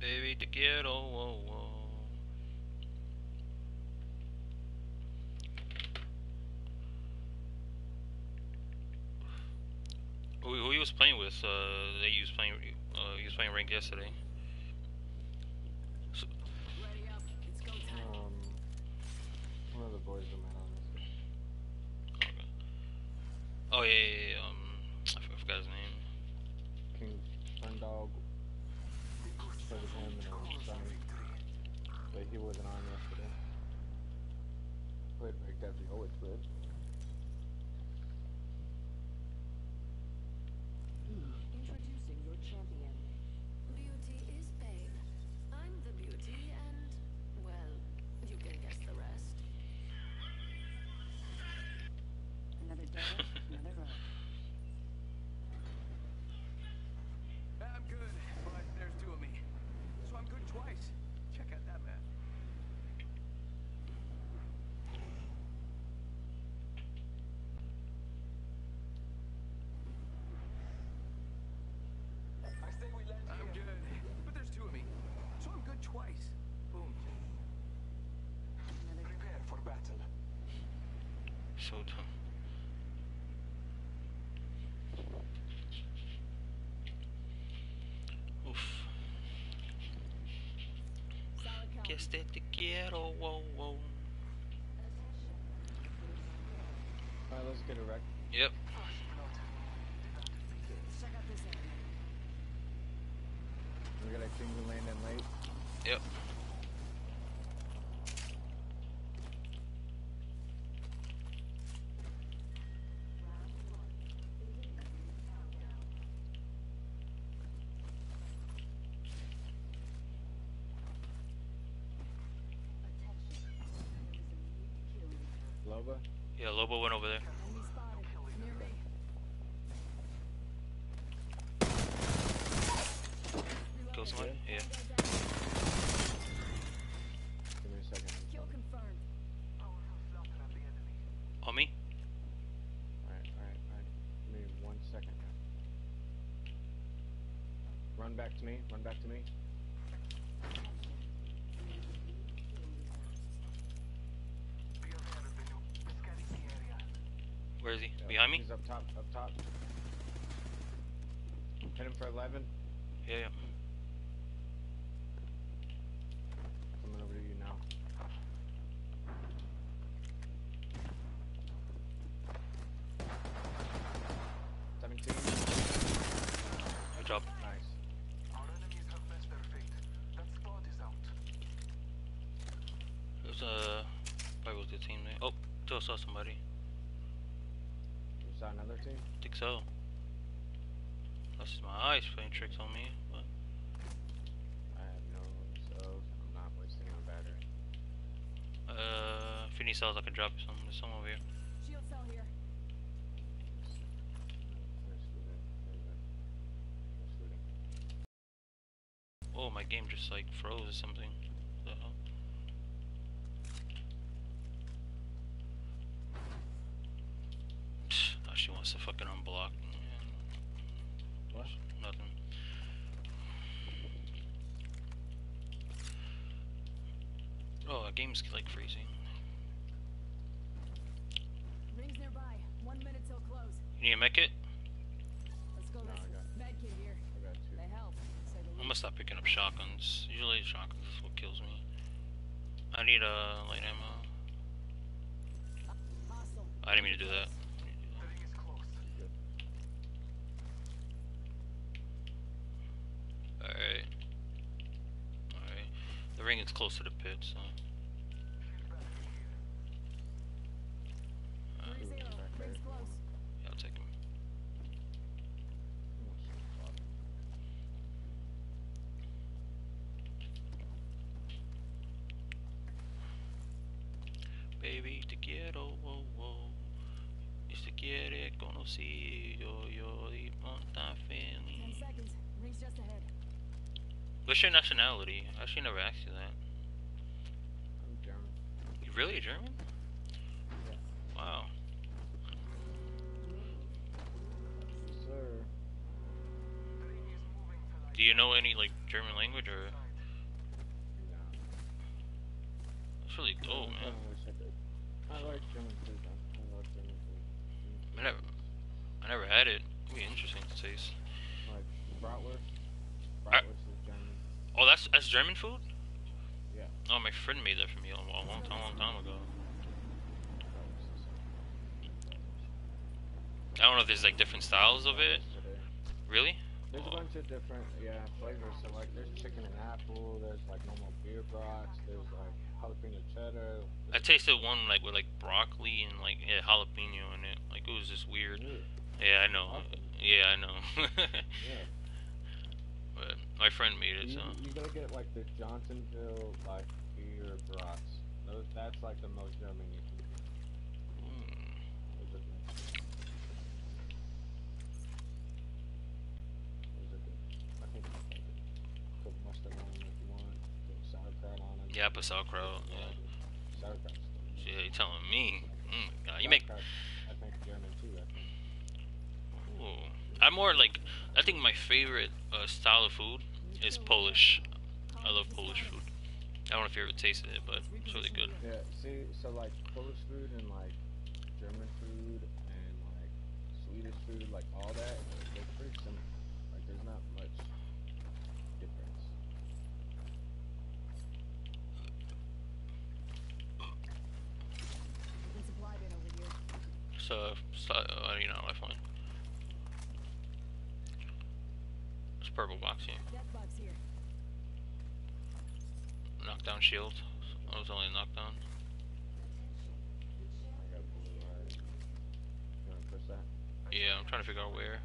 Baby, te quiero, whoa, whoa. Who, who he was playing with? Uh, that he was playing. Uh, he was playing ranked yesterday. So, Ready up. It's go time. Um, one of the boys I met on this. okay. Oh yeah, yeah, yeah, um, I forgot his name. King Sundog. Played with him and um, Sunny. But he wasn't on yesterday. Played like that we always played. So dumb. Oof. solid count. Que este te quiero, oh, whoa, whoa. Alright, let's get a wreck. Yep. Check out this area. We got a king who landed late. Yep. Yeah, Lobo went over there. Enemy spotted. Near me. Kill somebody? Yeah. Give me a second. Kill confirmed. On me? Alright, alright, alright. Give me one second. Run back to me. Run back to me. Where is he? Yeah, Behind me? He's up top. Up top. Hit him for 11. Yeah, yeah. Coming over to you now. Seventeen. Good job. Nice. Our enemies have met their fate. That squad is out. There's a. Probably was the team there. Oh, still saw somebody. Is that another team? think so. That's just my eyes playing tricks on me, but. I have no so I'm not wasting my battery. Uh, if you need cells, I can drop you some. There's some over here. Shield cell here. Finish looting. There you go. Finish looting. Oh, my game just like froze or something. What the hell? Psh, Now she wants to fucking unblock. What? Nothing. Oh, the game's like freezing. Rings nearby. One minute till close. You need a med kit? Let's go No, this I got- med kit here. I got two. They help. to Say the I'm gonna stop picking up shotguns. Usually shotguns is what kills me. I need a uh, light ammo. I didn't mean to do that. Ring is close to pit, so. I'll take him. Baby, te quiero, wow, wow. Y si quiere conocer, yo, yo, y monta Ten feliz. seconds. Rings just ahead. What's your nationality? I actually never asked you that. I'm German. You really German? Yeah. Wow. Sir. Do you know any like German language or? No. That's really dope, I man. I, I like German food. I love German food. I never, I never had it. It'd be interesting to taste. Like bratwurst. Oh, that's that's German food. Yeah. Oh, my friend made that for me a, a long time, long time ago. I don't know if there's like different styles of it. Really? There's a Oh. bunch of different, yeah, flavors. So like, there's chicken and apple. There's like normal beer brats. There's like jalapeno cheddar. I tasted one like with like broccoli and like yeah, jalapeno in it. Like it was just weird. Ooh, Yeah, I know. Awesome. Yeah, I know. yeah. My friend made it, You, so you gotta get like the Johnsonville like beer brats. Those, that's like the most German you can get. mm. Those are good. Those are good. I think it's like put mustard on if you want. Put sauerkraut on yeah, put sauerkraut. Yeah, Sauerkraut's delicious. yeah, you telling me? Mm, God, you make. I think German too. I think. Ooh. I'm more like. I think my favorite uh, style of food is Polish. I love Polish food. I don't know if you ever tasted it, but it's really good. Yeah. See, so like Polish food and like German food and like Swedish food, like all that, they're pretty similar. Like there's not much difference. Supply bin over here. So, so uh, you know, I find. It's purple box here. Death box here. Knockdown shield. I was only knockdown. I got blue right. You wanna push that? Yeah, I'm trying to figure out where.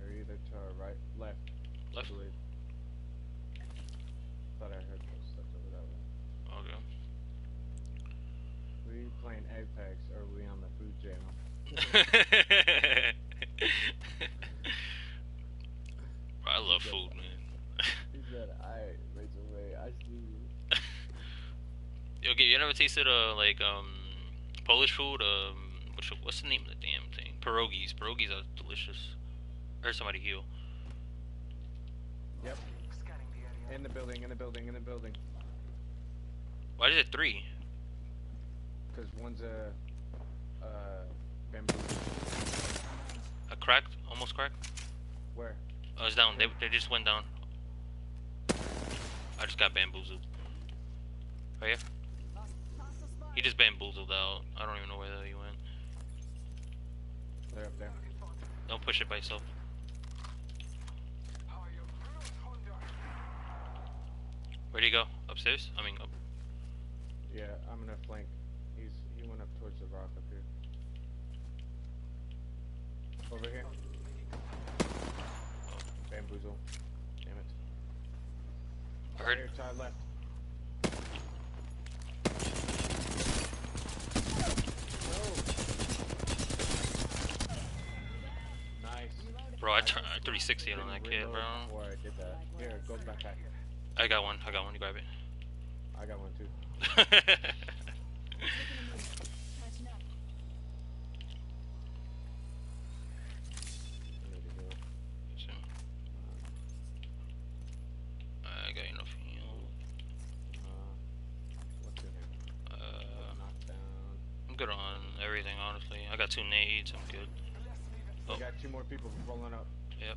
Or either to our right, left. I Left. believe. Thought I heard those steps over that way. Okay. We playing Apex or we on the food channel? Bro, I love food, man. He said, "I raise away. I see you." never tasted uh like um Polish food? Um, what's what's the name of the damn thing? Pierogies. Pierogies are delicious. I heard somebody heal. Yep. In the building. In the building. In the building. Why is it three? Cause one's a uh bamboo. A cracked, almost cracked. Where? Oh, it's down. They they just went down. I just got bamboozled. Right here. Host- hostile spot. He just bamboozled out. I don't even know where the hell he went. They're up there. Don't push it by yourself. Where'd he go? Upstairs? I mean, up. Yeah, I'm gonna flank. He's he went up towards the rock up here. Over here. Oh. Bamboozle. Damn it. I Right heard. here, Todd left. No. Nice. Bro, I turned 360 on that kid, bro. I did that. Here, go back back. I got one. I got one. You grab it. I got one too. I need to heal. So, I got enough heal. Uh, what's in here? Uh, good on everything, honestly. I got two nades. I'm good. We got two more people rolling up. Yep.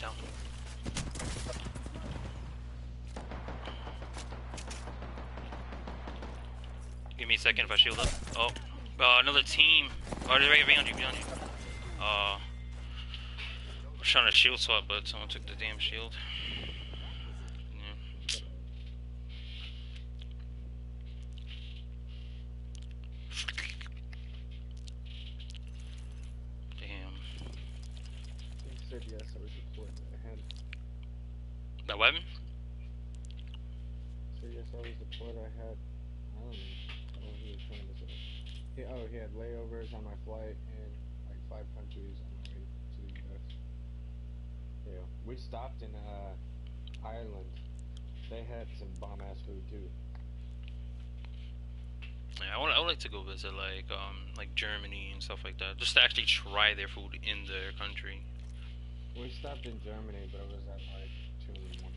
Down. Give me a second if I shield up. Oh, uh, another team. Oh, they're right behind you, behind you. Uh, I was trying to shield swap, but someone took the damn shield. Yeah. Damn. He said yes, I was recording ahead. That weapon? said yes, I was deployed. I had, I don't know what he was trying to say. He, oh, he had layovers on my flight in like five countries on my way to the US. Yeah, we stopped in uh, Ireland. They had some bomb ass food too. Yeah, Yeah, I want. I would like to go visit like um like Germany and stuff like that, just to actually try their food in their country. We stopped in Germany, but it was at like two in the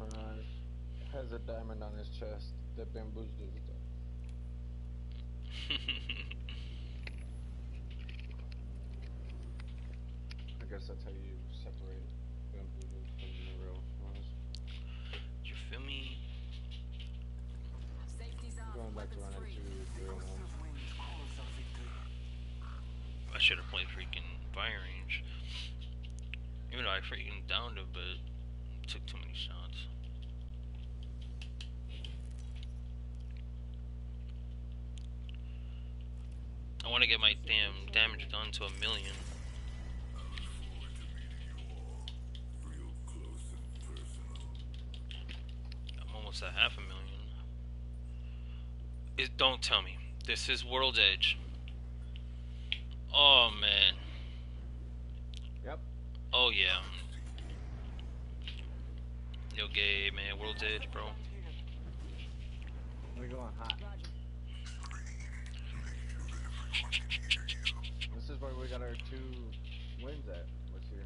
Mirage has a diamond on his chest that bamboozles them. I guess that's how you separate bamboozles from the real ones. you feel me? Going back to weapons run free. into the real ones. I should have played freaking fire range. Even though I freaking downed it, but took too many shots. I want to get my damn damage done to a million. I'm almost at half a million. It, don't tell me. This is World Edge. Oh man. Yep. Oh yeah. Yo, gay man, World's Edge, bro. We're going hot. This is where we got our two wins at. What's here?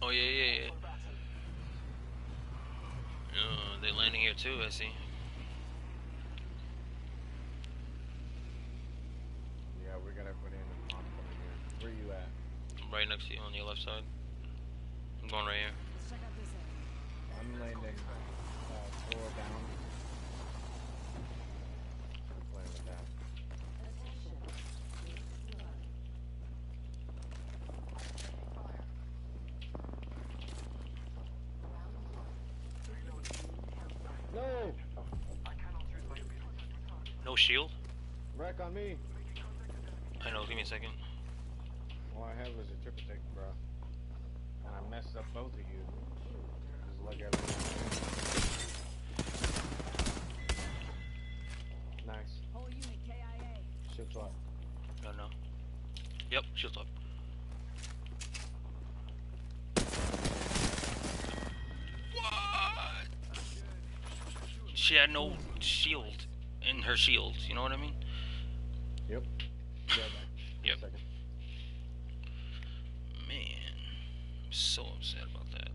Oh yeah, yeah, yeah. Uh, they landing here too. I see. Yeah, we got everybody in the pond coming here. Where you at? I'm right next to you on your left side. I'm going right here. Area. I'm landing uh, four down. I'm playing with that. No! No shield. Wreck on me! I know. Give me a second. All I have was a triple take, bro. And I messed up both of you. Just like everything. Nice. Whole unit KIA. Shit swap. No, oh, no. Yep, shield up. What? She had no shield in her shield. You know what I mean? Yep. Yep. Second. Man, I'm so upset about that.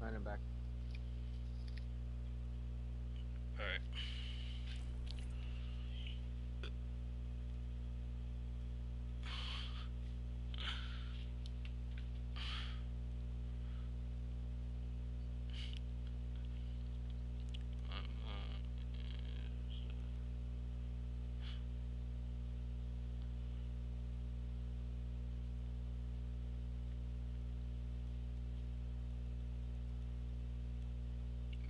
Landing back. Alright.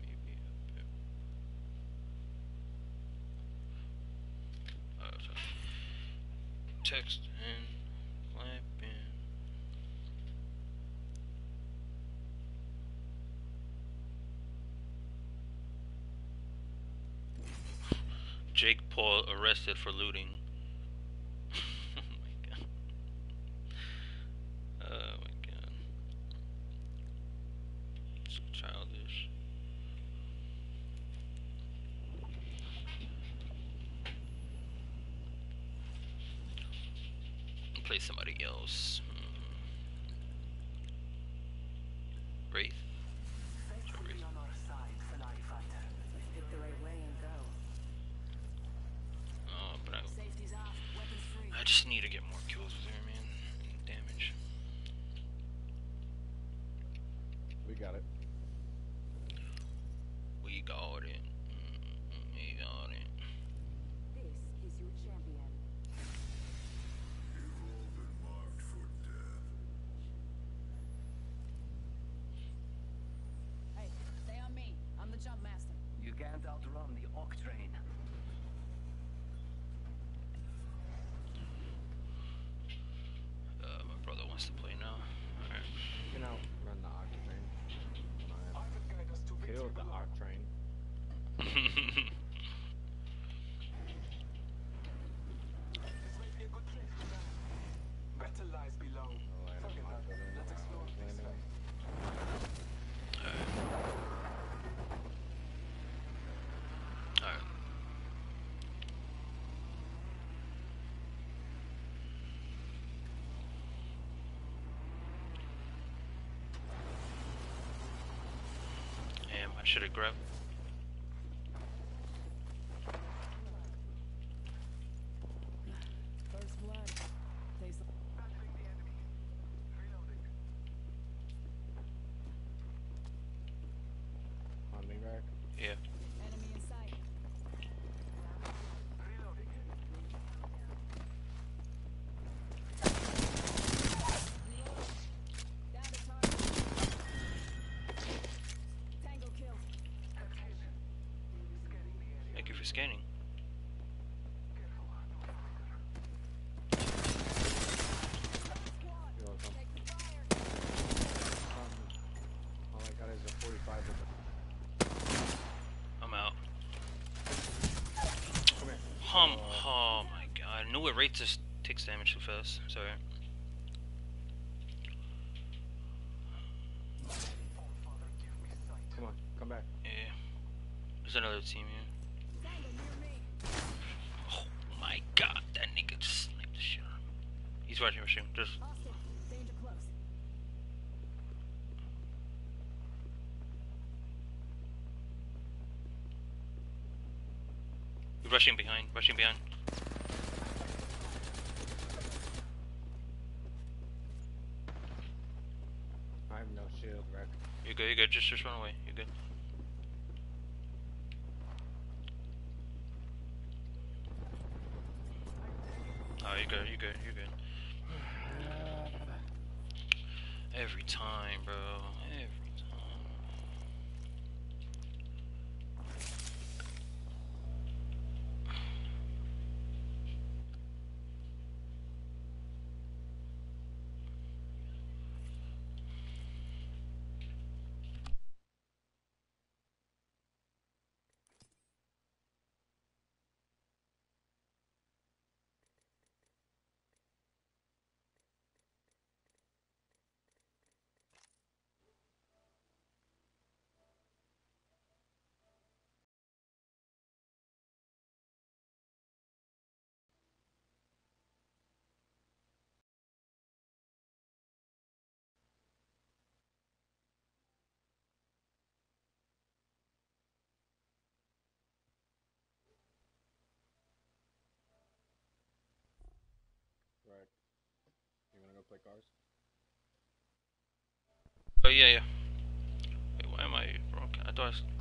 Maybe a bit. Uh, sorry. Text and. Jake Paul arrested for looting. oh my god. Oh my god. So childish. Play somebody else. Hmm. Wraith? Outrun the Octrain. Uh, my brother wants to play now. Alright. You can outrun the Octrain. I will guide us to Kill the Octrain. This may be a good place to land. Better lies below. I'll land on Forget my that. building Let's where I explore was this landing. way. Alright. Damn, I should have grabbed. First blood. Tastes Battling the enemy. Reloading. On me back. Yeah. enemy in sight. Reloading. Down to target. Tango killed. Attention. Scanning the area. Thank you for scanning. Careful. No Squad. You're welcome. Take the fire. Um, all I got is a 45 with I'm out. Come here. Hum. Oh my god. I knew it Wraith just takes damage too fast. Sorry. Father, give me sight. Come on, come back. Yeah. There's another team here. Tango near me. Oh my god. That nigga just sniped the shit out. He's rushing, rushing. Just. Danger close. Rushing behind. Rushing behind. I have no shield, Rick. You're good. You're good. Just, just run away. You're good. You're good. You're good. You're good. Every time, bro. Every time. Right. Oh yeah, yeah. Wait, why am I? I thought I